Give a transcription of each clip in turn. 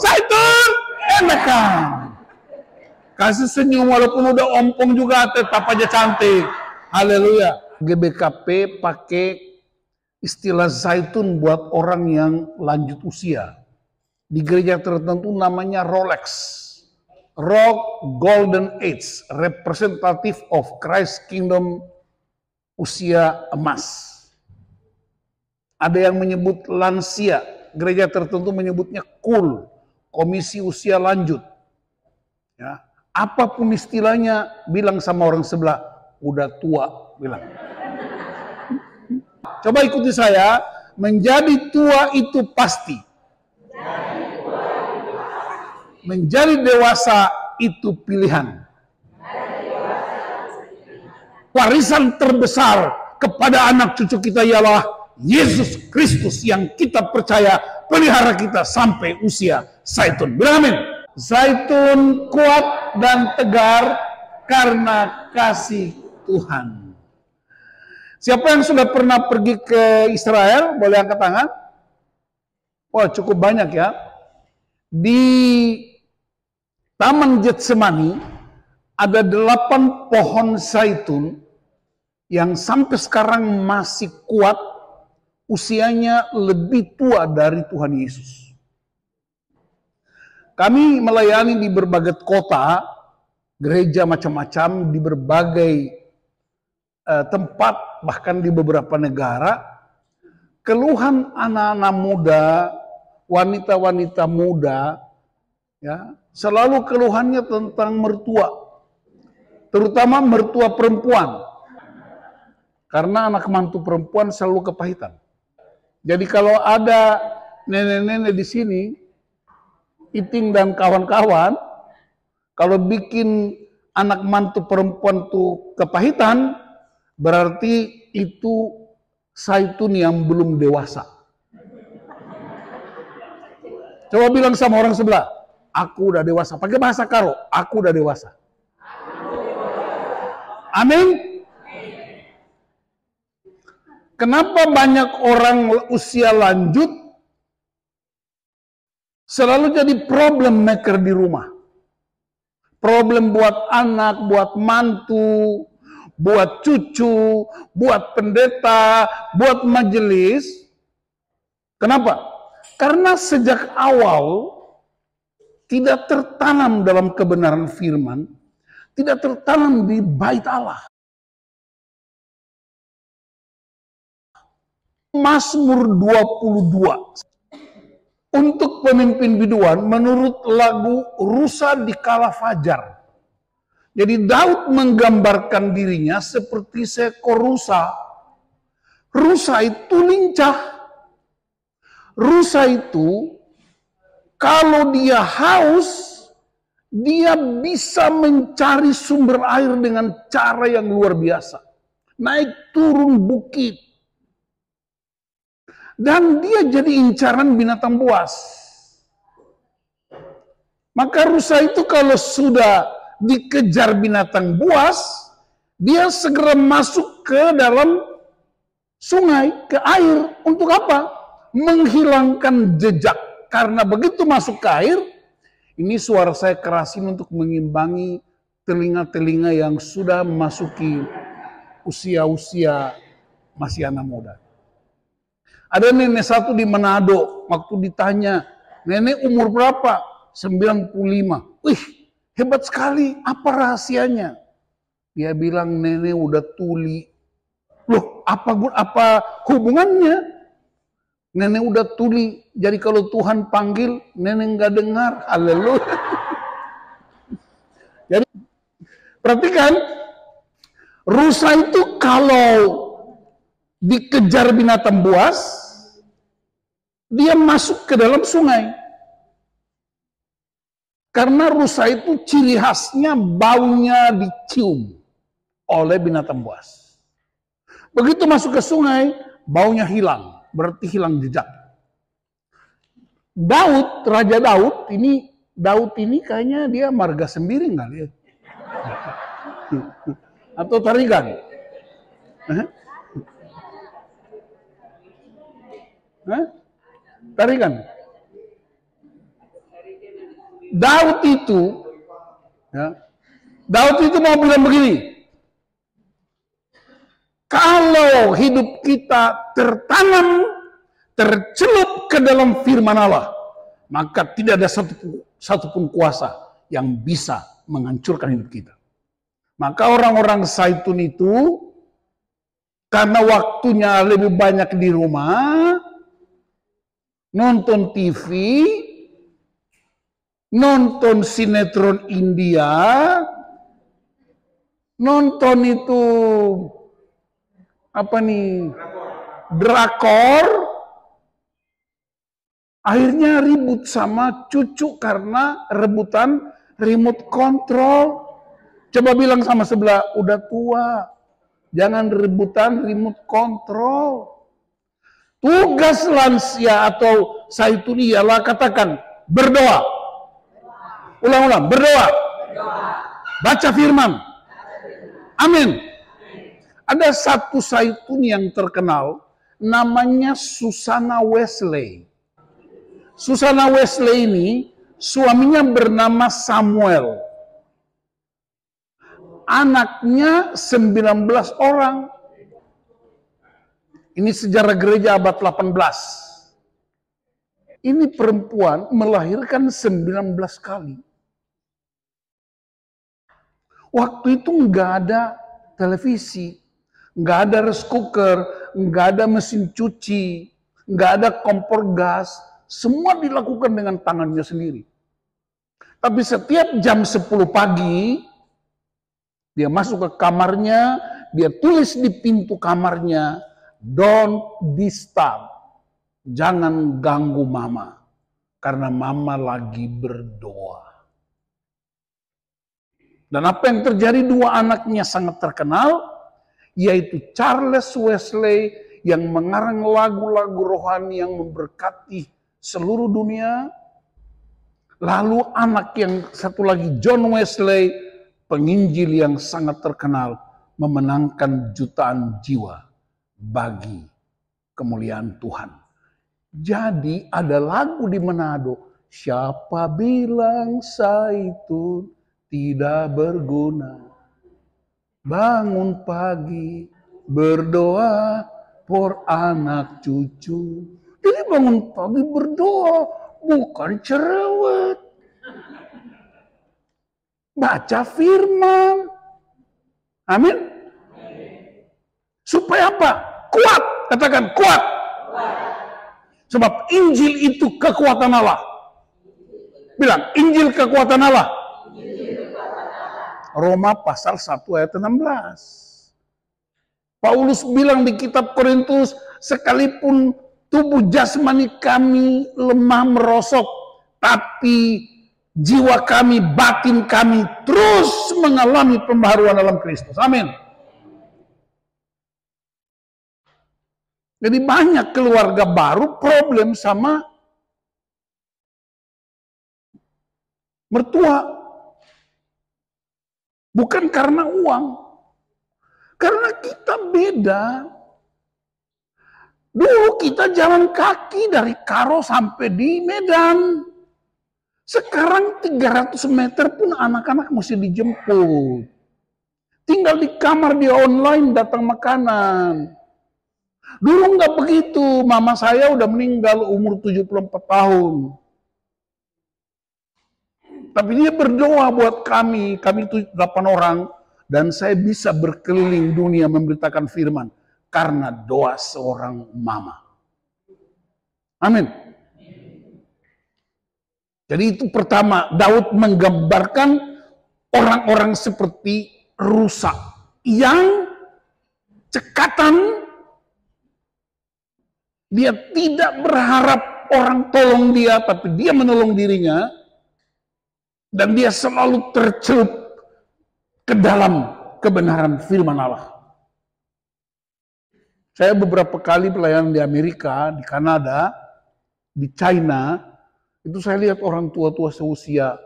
Zaitun, enakan. Kasih senyum walaupun udah ompong juga tetap aja cantik. Haleluya. GBKP pakai istilah zaitun buat orang yang lanjut usia. Di gereja tertentu namanya Rolex. Rock Golden Age, representative of Christ Kingdom usia emas. Ada yang menyebut lansia, gereja tertentu menyebutnya cool, komisi usia lanjut. Ya, apa pun istilahnya, bilang sama orang sebelah, udah tua, bilang. Coba ikuti saya, menjadi tua itu pasti. Menjadi dewasa itu pilihan. Warisan terbesar kepada anak cucu kita ialah Yesus Kristus yang kita percaya pelihara kita sampai usia zaitun. Bilang amin. Zaitun kuat dan tegar karena kasih Tuhan. Siapa yang sudah pernah pergi ke Israel? Boleh angkat tangan? Wah, cukup banyak ya. Di Taman Getsemani ada delapan pohon zaitun yang sampai sekarang masih kuat, usianya lebih tua dari Tuhan Yesus. Kami melayani di berbagai kota, gereja macam-macam, di berbagai uh, tempat, bahkan di beberapa negara. Keluhan anak-anak muda, wanita-wanita muda, ya selalu keluhannya tentang mertua, terutama mertua perempuan. Karena anak mantu perempuan selalu kepahitan. Jadi kalau ada nenek-nenek di sini, Iting dan kawan-kawan, kalau bikin anak mantu perempuan tuh kepahitan, berarti itu saitun yang belum dewasa. Coba bilang sama orang sebelah, aku udah dewasa. Pakai bahasa karo, aku udah dewasa. Amin. Kenapa banyak orang usia lanjut selalu jadi problem maker di rumah? Problem buat anak, buat mantu, buat cucu, buat pendeta, buat majelis. Kenapa? Karena sejak awal tidak tertanam dalam kebenaran firman, tidak tertanam di bait Allah. Mazmur 22 untuk pemimpin biduan menurut lagu Rusa di Kala Fajar. Jadi Daud menggambarkan dirinya seperti seekor rusa. Rusa itu lincah. Rusa itu kalau dia haus, dia bisa mencari sumber air dengan cara yang luar biasa. Naik turun bukit. Dan dia jadi incaran binatang buas. Maka rusa itu kalau sudah dikejar binatang buas, dia segera masuk ke dalam sungai, ke air. Untuk apa? Menghilangkan jejak karena begitu masuk ke air, ini suara saya kerasin untuk mengimbangi telinga-telinga yang sudah memasuki usia-usia masih anak muda. Ada nenek satu di Manado, waktu ditanya, nenek umur berapa? 95. Wih, hebat sekali, apa rahasianya? Dia bilang nenek udah tuli. Loh, apa apa hubungannya? Nenek udah tuli, jadi kalau Tuhan panggil, nenek nggak dengar. Haleluya. Jadi perhatikan, rusa itu kalau dikejar binatang buas, dia masuk ke dalam sungai. Karena rusa itu ciri khasnya baunya dicium oleh binatang buas. Begitu masuk ke sungai, baunya hilang berarti hilang jejak. Daud, Raja Daud, ini Daud ini kayaknya dia marga sembiring kali ya. Atau tarigan. Hah? Tarigan. Daud itu, ya, Daud itu mau bilang begini, kalau hidup kita tertanam, tercelup ke dalam firman Allah, maka tidak ada satu satupun kuasa yang bisa menghancurkan hidup kita. Maka orang-orang Saitun itu karena waktunya lebih banyak di rumah, nonton TV, nonton sinetron India, nonton itu apa nih drakor, akhirnya ribut sama cucu karena rebutan remote control. Coba bilang sama sebelah, udah tua, jangan rebutan remote control. Tugas lansia atau saituni ialah katakan berdoa. Ulang-ulang, berdoa. Baca firman. Amin. Ada satu saitun yang terkenal, namanya Susana Wesley. Susana Wesley ini suaminya bernama Samuel. Anaknya 19 orang. Ini sejarah gereja abad 18. Ini perempuan melahirkan 19 kali. Waktu itu nggak ada televisi, nggak ada rice cooker, nggak ada mesin cuci, nggak ada kompor gas, semua dilakukan dengan tangannya sendiri. Tapi setiap jam 10 pagi, dia masuk ke kamarnya, dia tulis di pintu kamarnya, don't disturb. Jangan ganggu mama. Karena mama lagi berdoa. Dan apa yang terjadi dua anaknya sangat terkenal, yaitu Charles Wesley yang mengarang lagu-lagu rohani yang memberkati seluruh dunia. Lalu anak yang satu lagi John Wesley, penginjil yang sangat terkenal, memenangkan jutaan jiwa bagi kemuliaan Tuhan. Jadi ada lagu di Manado, siapa bilang itu tidak berguna. Bangun pagi, berdoa por anak cucu. Jadi bangun pagi berdoa, bukan cerewet. Baca firman. Amin. Supaya apa? Kuat. Katakan kuat. Sebab Injil itu kekuatan Allah. Bilang, Injil kekuatan Allah. Roma pasal 1 ayat 16. Paulus bilang di kitab Korintus, sekalipun tubuh jasmani kami lemah merosok, tapi jiwa kami, batin kami terus mengalami pembaharuan dalam Kristus. Amin. Jadi banyak keluarga baru problem sama mertua. Bukan karena uang. Karena kita beda. Dulu kita jalan kaki dari Karo sampai di Medan. Sekarang 300 meter pun anak-anak mesti dijemput. Tinggal di kamar di online datang makanan. Dulu nggak begitu, mama saya udah meninggal umur 74 tahun. Tapi dia berdoa buat kami, kami itu 8 orang, dan saya bisa berkeliling dunia memberitakan firman karena doa seorang mama. Amin. Jadi itu pertama, Daud menggambarkan orang-orang seperti rusak yang cekatan dia tidak berharap orang tolong dia, tapi dia menolong dirinya. Dan dia selalu tercelup ke dalam kebenaran firman Allah. Saya beberapa kali pelayanan di Amerika, di Kanada, di China, itu saya lihat orang tua-tua seusia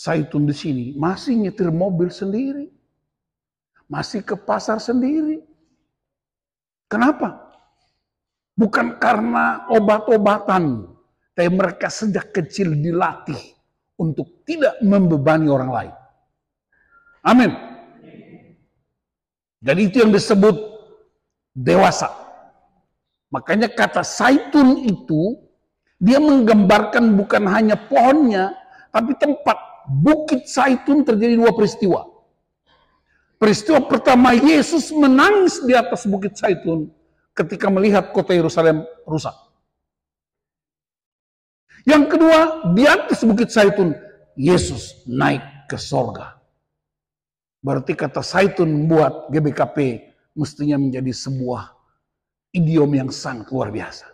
Saitun di sini masih nyetir mobil sendiri. Masih ke pasar sendiri. Kenapa? Bukan karena obat-obatan, Tapi mereka sejak kecil dilatih untuk tidak membebani orang lain. Amin. Jadi itu yang disebut dewasa. Makanya kata saitun itu dia menggambarkan bukan hanya pohonnya, tapi tempat bukit saitun terjadi dua peristiwa. Peristiwa pertama Yesus menangis di atas bukit saitun ketika melihat kota Yerusalem rusak. Yang kedua, di atas bukit saitun Yesus naik ke sorga. Berarti kata saitun membuat GBKP mestinya menjadi sebuah idiom yang sangat luar biasa.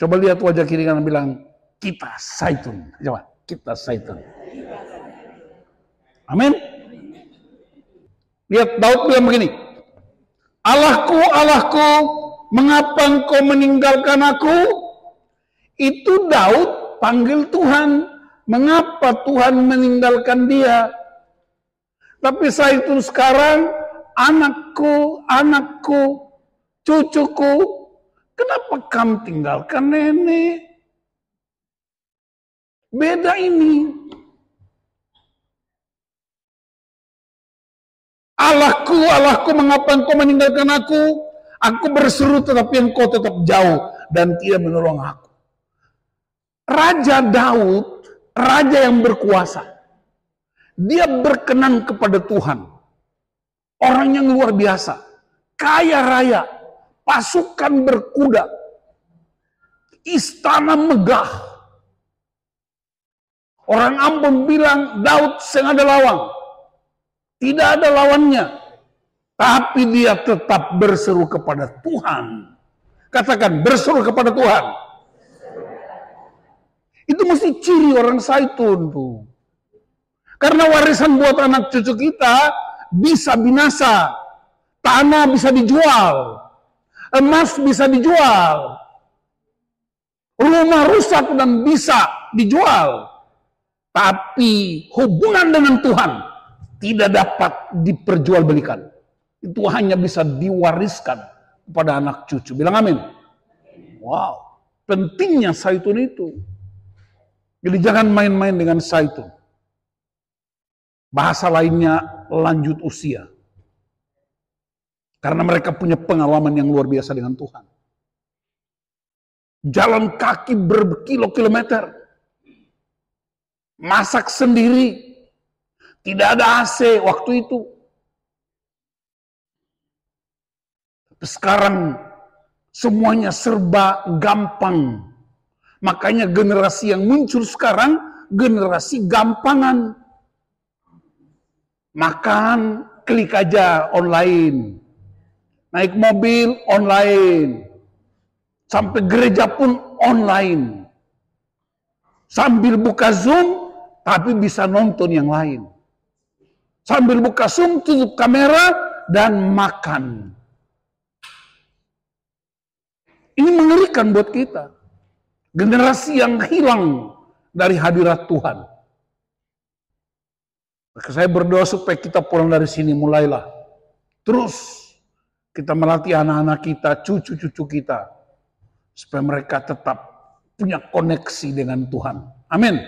Coba lihat wajah kiri kanan bilang, kita saitun. Coba, kita saitun. Amin. Lihat Daud bilang begini, Allahku, Allahku, mengapa engkau meninggalkan aku? Itu Daud panggil Tuhan, mengapa Tuhan meninggalkan dia? Tapi saya itu sekarang, anakku, anakku, cucuku, kenapa kamu tinggalkan nenek? Beda ini. Allahku, Allahku, mengapa engkau meninggalkan aku? Aku berseru tetapi engkau tetap jauh dan tidak menolong aku. Raja Daud, raja yang berkuasa. Dia berkenan kepada Tuhan. Orang yang luar biasa. Kaya raya. Pasukan berkuda. Istana megah. Orang Ambon bilang Daud sengaja lawang. Tidak ada lawannya. Tapi dia tetap berseru kepada Tuhan. Katakan berseru kepada Tuhan. Itu mesti ciri orang saitun tuh. Karena warisan buat anak cucu kita bisa binasa. Tanah bisa dijual. Emas bisa dijual. Rumah rusak dan bisa dijual. Tapi hubungan dengan Tuhan tidak dapat diperjualbelikan. Itu hanya bisa diwariskan kepada anak cucu. Bilang amin. Wow, pentingnya saitun itu. Jadi jangan main-main dengan saitun. Bahasa lainnya lanjut usia. Karena mereka punya pengalaman yang luar biasa dengan Tuhan. Jalan kaki berkilo-kilometer. Masak sendiri tidak ada AC waktu itu. Sekarang semuanya serba gampang. Makanya generasi yang muncul sekarang generasi gampangan. Makan klik aja online. Naik mobil online. Sampai gereja pun online. Sambil buka Zoom tapi bisa nonton yang lain sambil buka sum, tutup kamera, dan makan. Ini mengerikan buat kita. Generasi yang hilang dari hadirat Tuhan. Maka saya berdoa supaya kita pulang dari sini mulailah. Terus kita melatih anak-anak kita, cucu-cucu kita. Supaya mereka tetap punya koneksi dengan Tuhan. Amin.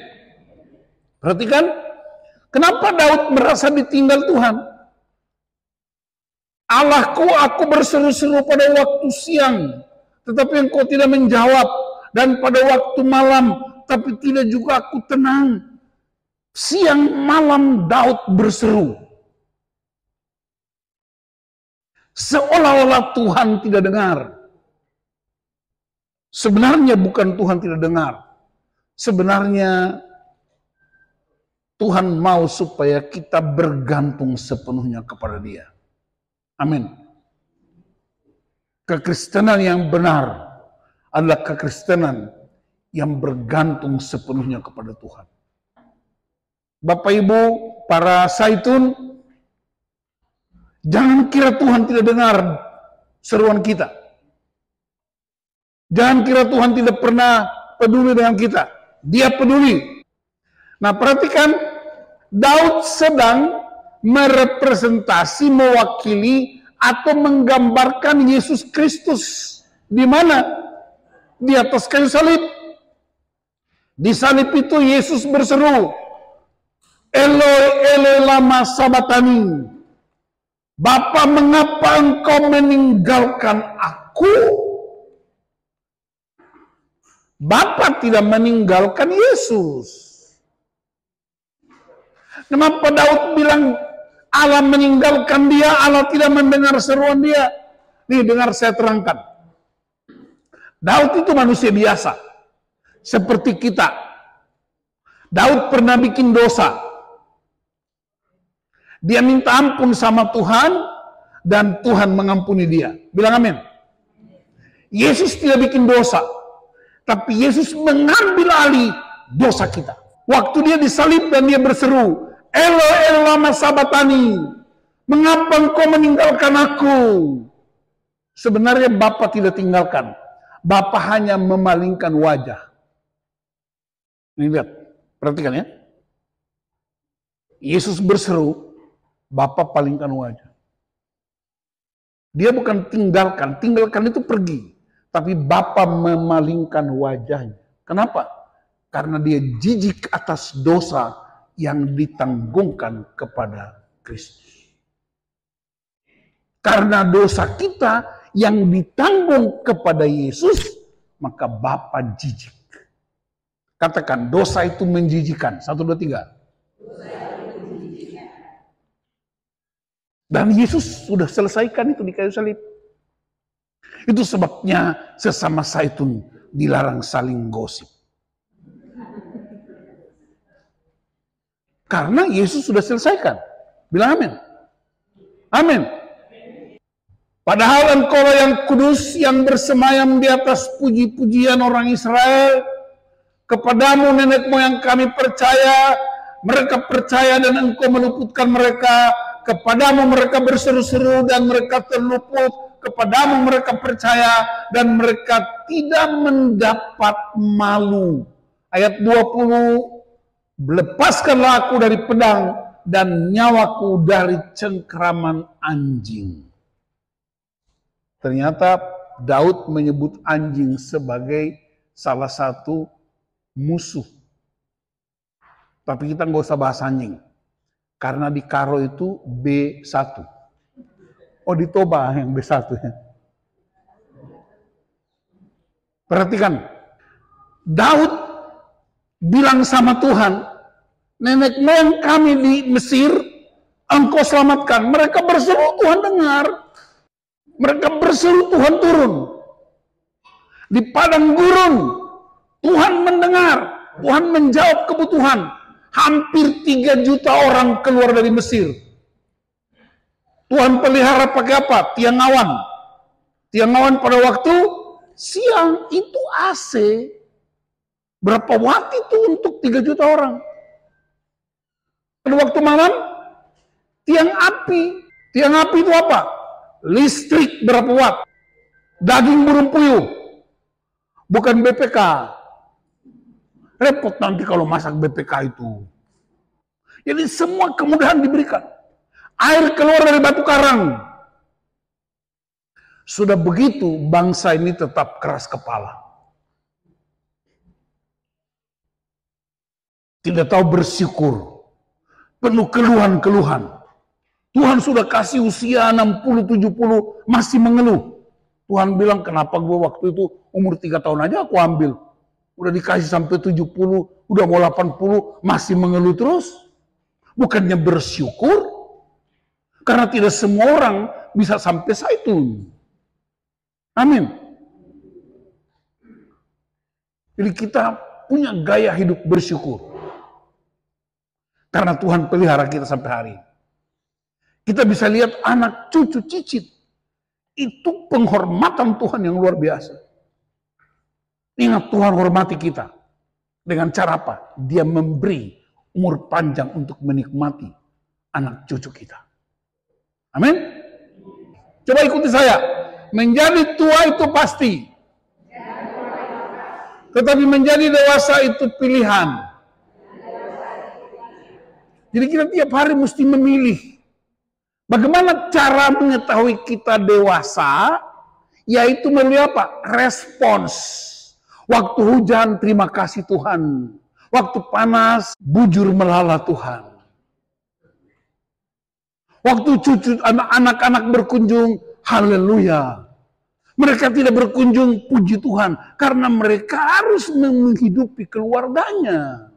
Perhatikan, Kenapa Daud merasa ditinggal Tuhan? Allahku, aku berseru-seru pada waktu siang, tetapi engkau tidak menjawab. Dan pada waktu malam, tapi tidak juga aku tenang. Siang malam Daud berseru. Seolah-olah Tuhan tidak dengar. Sebenarnya bukan Tuhan tidak dengar. Sebenarnya Tuhan mau supaya kita bergantung sepenuhnya kepada Dia. Amin. Kekristenan yang benar adalah kekristenan yang bergantung sepenuhnya kepada Tuhan. Bapak Ibu, para saitun, jangan kira Tuhan tidak dengar seruan kita. Jangan kira Tuhan tidak pernah peduli dengan kita. Dia peduli. Nah perhatikan Daud sedang merepresentasi, mewakili atau menggambarkan Yesus Kristus. Di mana? di atas kayu salib. Di salib itu Yesus berseru, Eloi, Eloi lama sabatani. Bapa mengapa engkau meninggalkan aku? Bapa tidak meninggalkan Yesus. Kenapa Daud bilang Allah meninggalkan dia, Allah tidak mendengar seruan dia? Nih dengar saya terangkan. Daud itu manusia biasa. Seperti kita. Daud pernah bikin dosa. Dia minta ampun sama Tuhan dan Tuhan mengampuni dia. Bilang amin. Yesus tidak bikin dosa. Tapi Yesus mengambil alih dosa kita. Waktu dia disalib dan dia berseru, Elo elo lama sabatani. Mengapa engkau meninggalkan aku? Sebenarnya Bapak tidak tinggalkan. Bapak hanya memalingkan wajah. Ini lihat, perhatikan ya. Yesus berseru, Bapak palingkan wajah. Dia bukan tinggalkan, tinggalkan itu pergi. Tapi Bapak memalingkan wajahnya. Kenapa? Karena dia jijik atas dosa yang ditanggungkan kepada Kristus. Karena dosa kita yang ditanggung kepada Yesus, maka Bapa jijik. Katakan, dosa itu menjijikan. Satu, dua, tiga. Dan Yesus sudah selesaikan itu di kayu salib. Itu sebabnya sesama saitun dilarang saling gosip. Karena Yesus sudah selesaikan. Bilang amin. Amin. Padahal engkau yang kudus yang bersemayam di atas puji-pujian orang Israel. Kepadamu nenek moyang kami percaya. Mereka percaya dan engkau meluputkan mereka. Kepadamu mereka berseru-seru dan mereka terluput. Kepadamu mereka percaya dan mereka tidak mendapat malu. Ayat 20 Lepaskanlah aku dari pedang dan nyawaku dari cengkraman anjing. Ternyata Daud menyebut anjing sebagai salah satu musuh. Tapi kita nggak usah bahas anjing. Karena di Karo itu B1. Oh di Toba yang B1 ya. Perhatikan. Daud bilang sama Tuhan, nenek moyang kami di Mesir, engkau selamatkan. Mereka berseru, Tuhan dengar. Mereka berseru, Tuhan turun. Di padang gurun, Tuhan mendengar. Tuhan menjawab kebutuhan. Hampir tiga juta orang keluar dari Mesir. Tuhan pelihara pakai apa? Tiang awan. Tiang awan pada waktu siang itu AC. Berapa watt itu untuk 3 juta orang? Pada waktu malam, tiang api. Tiang api itu apa? Listrik berapa watt? Daging burung puyuh. Bukan BPK. Repot nanti kalau masak BPK itu. Jadi semua kemudahan diberikan. Air keluar dari batu karang. Sudah begitu bangsa ini tetap keras kepala. Tidak tahu bersyukur. Penuh keluhan-keluhan. Tuhan sudah kasih usia 60-70 masih mengeluh. Tuhan bilang kenapa gue waktu itu umur 3 tahun aja aku ambil. Udah dikasih sampai 70, udah mau 80 masih mengeluh terus. Bukannya bersyukur. Karena tidak semua orang bisa sampai saitun. Amin. Jadi kita punya gaya hidup bersyukur. Karena Tuhan pelihara kita sampai hari ini. Kita bisa lihat anak cucu cicit. Itu penghormatan Tuhan yang luar biasa. Ingat Tuhan hormati kita. Dengan cara apa? Dia memberi umur panjang untuk menikmati anak cucu kita. Amin. Coba ikuti saya. Menjadi tua itu pasti. Tetapi menjadi dewasa itu pilihan. Jadi kita tiap hari mesti memilih. Bagaimana cara mengetahui kita dewasa? Yaitu melalui apa? Respons. Waktu hujan, terima kasih Tuhan. Waktu panas, bujur melala Tuhan. Waktu cucu anak-anak berkunjung, haleluya. Mereka tidak berkunjung, puji Tuhan. Karena mereka harus menghidupi keluarganya.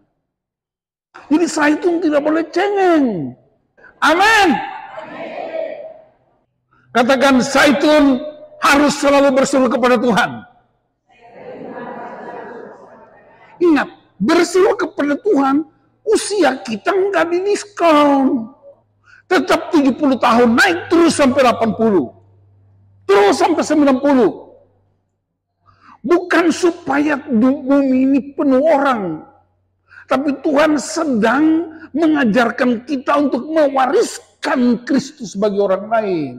Jadi Saitun tidak boleh cengeng. Amin. Katakan Saitun harus selalu berseru kepada Tuhan. Ingat, berseru kepada Tuhan, usia kita nggak di diskon. Tetap 70 tahun, naik terus sampai 80. Terus sampai 90. Bukan supaya bumi ini penuh orang. Tapi Tuhan sedang mengajarkan kita untuk mewariskan Kristus bagi orang lain.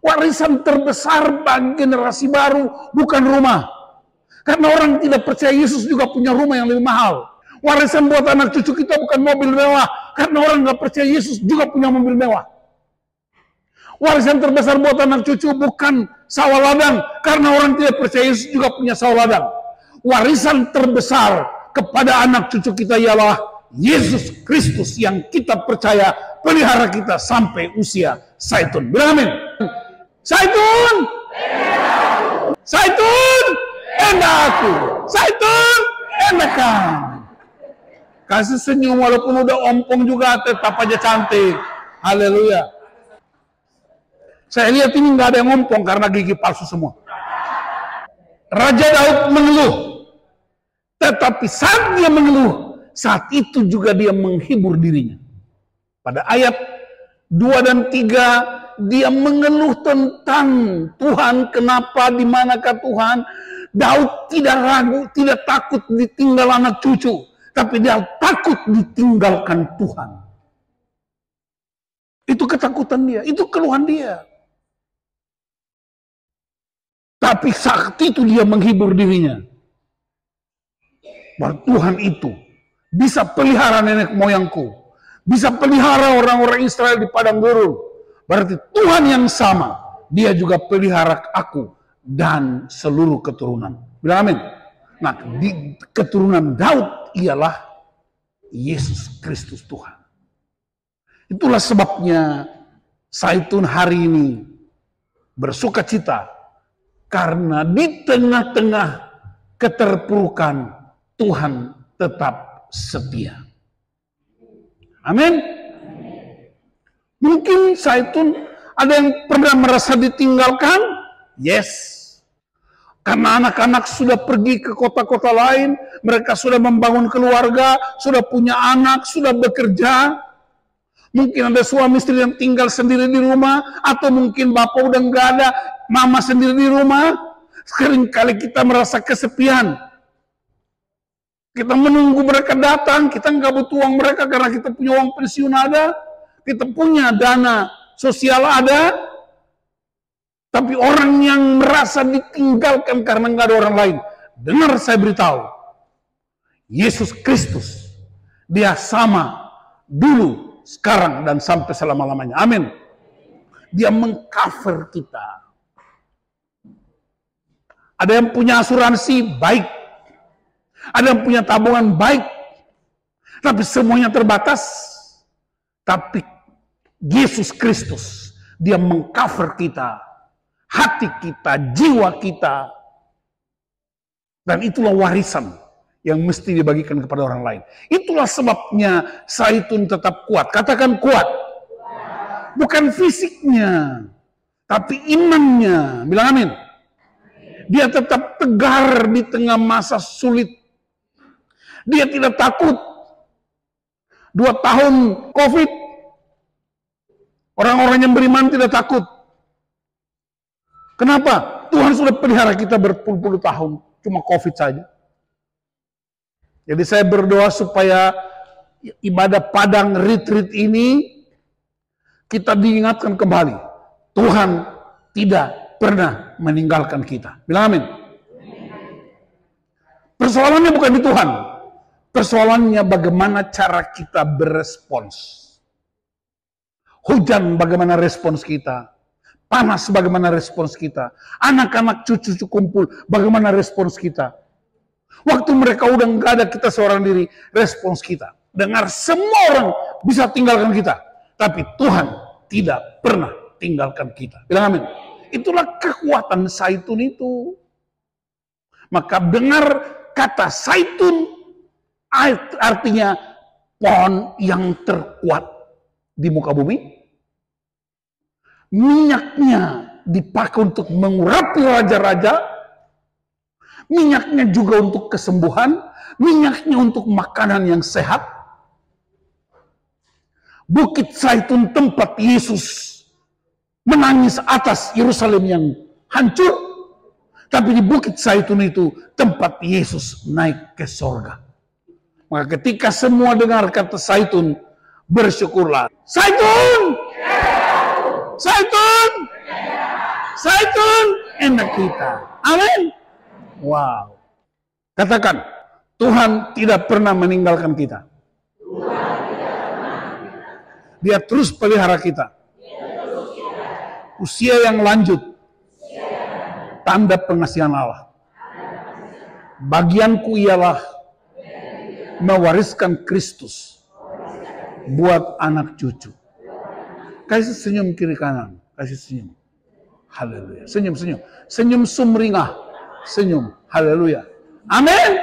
Warisan terbesar bagi generasi baru bukan rumah. Karena orang tidak percaya Yesus juga punya rumah yang lebih mahal. Warisan buat anak cucu kita bukan mobil mewah. Karena orang nggak percaya Yesus juga punya mobil mewah. Warisan terbesar buat anak cucu bukan sawah ladang. Karena orang tidak percaya Yesus juga punya sawah ladang. Warisan terbesar kepada anak cucu kita ialah Yesus Kristus yang kita percaya pelihara kita sampai usia Saitun. Bilang amin. Saitun! Saitun! Enak aku. Saitun! Enakan. Kasih senyum walaupun udah ompong juga tetap aja cantik. Haleluya. Saya lihat ini nggak ada yang ompong karena gigi palsu semua. Raja Daud mengeluh. Tetapi saat dia mengeluh, saat itu juga dia menghibur dirinya. Pada ayat 2 dan 3 dia mengeluh tentang Tuhan, kenapa, di manakah Tuhan. Daud tidak ragu, tidak takut ditinggal anak cucu, tapi dia takut ditinggalkan Tuhan. Itu ketakutan dia, itu keluhan dia. Tapi saat itu dia menghibur dirinya. Bahwa Tuhan itu bisa pelihara nenek moyangku. Bisa pelihara orang-orang Israel di padang gurun Berarti Tuhan yang sama, dia juga pelihara aku dan seluruh keturunan. Bilang amin. Nah, di keturunan Daud ialah Yesus Kristus Tuhan. Itulah sebabnya Saitun hari ini bersuka cita karena di tengah-tengah keterpurukan Tuhan tetap setia. Amin. Mungkin Saitun ada yang pernah merasa ditinggalkan? Yes. Karena anak-anak sudah pergi ke kota-kota lain, mereka sudah membangun keluarga, sudah punya anak, sudah bekerja. Mungkin ada suami istri yang tinggal sendiri di rumah, atau mungkin bapak udah nggak ada, mama sendiri di rumah. Seringkali kita merasa kesepian. Kita menunggu mereka datang, kita nggak butuh uang mereka karena kita punya uang pensiun ada kita punya dana sosial ada, tapi orang yang merasa ditinggalkan karena nggak ada orang lain. Dengar saya beritahu, Yesus Kristus, dia sama dulu, sekarang, dan sampai selama-lamanya. Amin. Dia mengcover kita. Ada yang punya asuransi, baik. Ada yang punya tabungan, baik. Tapi semuanya terbatas. Tapi Yesus Kristus, dia mengcover kita, hati kita, jiwa kita. Dan itulah warisan yang mesti dibagikan kepada orang lain. Itulah sebabnya Saitun tetap kuat. Katakan kuat. Bukan fisiknya, tapi imannya. Bilang amin. Dia tetap tegar di tengah masa sulit. Dia tidak takut. Dua tahun COVID, Orang-orang yang beriman tidak takut. Kenapa? Tuhan sudah pelihara kita berpuluh-puluh tahun. Cuma COVID saja. Jadi saya berdoa supaya ibadah padang retreat ini kita diingatkan kembali. Tuhan tidak pernah meninggalkan kita. Bilang amin. Persoalannya bukan di Tuhan. Persoalannya bagaimana cara kita berespons. Hujan bagaimana respons kita. Panas bagaimana respons kita. Anak-anak cucu-cucu kumpul bagaimana respons kita. Waktu mereka udah nggak ada kita seorang diri, respons kita. Dengar semua orang bisa tinggalkan kita. Tapi Tuhan tidak pernah tinggalkan kita. Bilang amin. Itulah kekuatan saitun itu. Maka dengar kata saitun artinya pohon yang terkuat di muka bumi. Minyaknya dipakai untuk mengurapi raja-raja, minyaknya juga untuk kesembuhan, minyaknya untuk makanan yang sehat. Bukit Zaitun tempat Yesus menangis atas Yerusalem yang hancur, tapi di Bukit Zaitun itu tempat Yesus naik ke sorga. Maka ketika semua dengar kata Zaitun, bersyukurlah. Zaitun! Zaitun! Zaitun! Enak kita. Amin. Wow. Katakan, Tuhan tidak pernah meninggalkan kita. Dia terus pelihara kita. Usia yang lanjut. Tanda pengasihan Allah. Bagianku ialah mewariskan Kristus buat anak cucu. Kasih senyum kiri kanan, kasih senyum. Haleluya. Senyum, senyum. Senyum sumringah senyum. Haleluya. Amin.